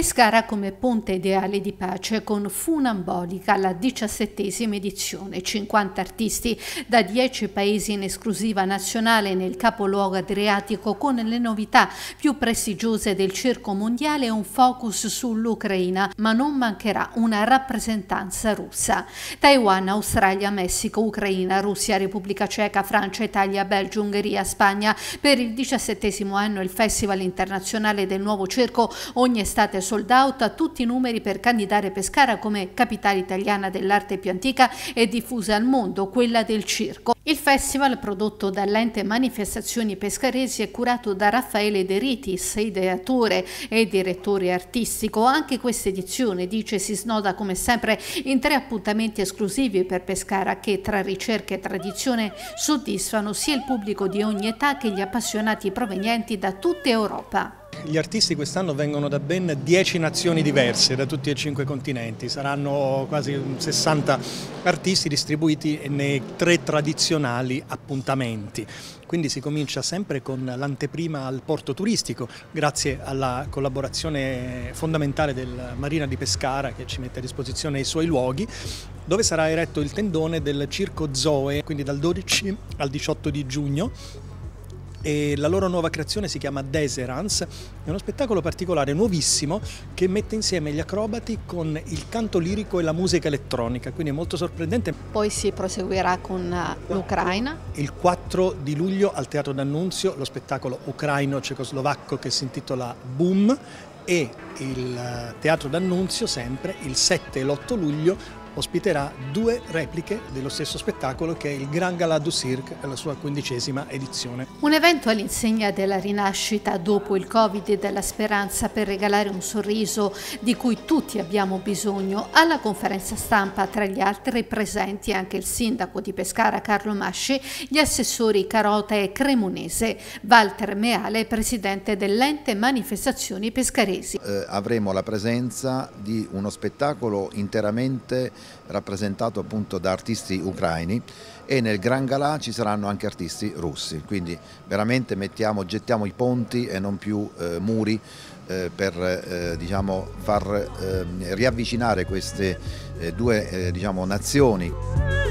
Pescara come ponte ideale di pace con Funambolica, la diciassettesima edizione. 50 artisti da 10 paesi in esclusiva nazionale nel capoluogo adriatico con le novità più prestigiose del circo mondiale e un focus sull'Ucraina, ma non mancherà una rappresentanza russa. Taiwan, Australia, Messico, Ucraina, Russia, Repubblica Ceca, Francia, Italia, Belgio, Ungheria, Spagna. Per il diciassettesimo anno il Festival internazionale del nuovo circo ogni estate sold out a tutti i numeri per candidare Pescara come capitale italiana dell'arte più antica e diffusa al mondo, quella del circo. Il festival, prodotto dall'ente Manifestazioni Pescaresi, è curato da Raffaele De Ritis, ideatore e direttore artistico. Anche questa edizione, dice, si snoda come sempre in tre appuntamenti esclusivi per Pescara che tra ricerca e tradizione soddisfano sia il pubblico di ogni età che gli appassionati provenienti da tutta Europa. Gli artisti quest'anno vengono da ben 10 nazioni diverse, da tutti e cinque continenti, saranno quasi 60 artisti distribuiti nei tre tradizionali appuntamenti. Quindi si comincia sempre con l'anteprima al porto turistico, grazie alla collaborazione fondamentale del Marina di Pescara che ci mette a disposizione i suoi luoghi, dove sarà eretto il tendone del Circo Zoe, quindi dal 12 al 18 di giugno e la loro nuova creazione si chiama Deserance, è uno spettacolo particolare, nuovissimo, che mette insieme gli acrobati con il canto lirico e la musica elettronica, quindi è molto sorprendente. Poi si proseguirà con eh, l'Ucraina. Il 4 di luglio al Teatro d'Annunzio lo spettacolo ucraino-cecoslovacco che si intitola Boom e il eh, Teatro d'Annunzio sempre il 7 e l'8 luglio ospiterà due repliche dello stesso spettacolo che è il Grand Gala du Cirque alla sua quindicesima edizione. Un evento all'insegna della rinascita dopo il Covid e della speranza per regalare un sorriso di cui tutti abbiamo bisogno. Alla conferenza stampa tra gli altri presenti anche il sindaco di Pescara Carlo Masci, gli assessori Carota e Cremonese, Walter Meale, presidente dell'ente Manifestazioni Pescaresi. Eh, avremo la presenza di uno spettacolo interamente rappresentato appunto da artisti ucraini e nel Gran Galà ci saranno anche artisti russi, quindi veramente mettiamo, gettiamo i ponti e non più eh, muri eh, per eh, diciamo, far ehm, riavvicinare queste eh, due eh, diciamo, nazioni.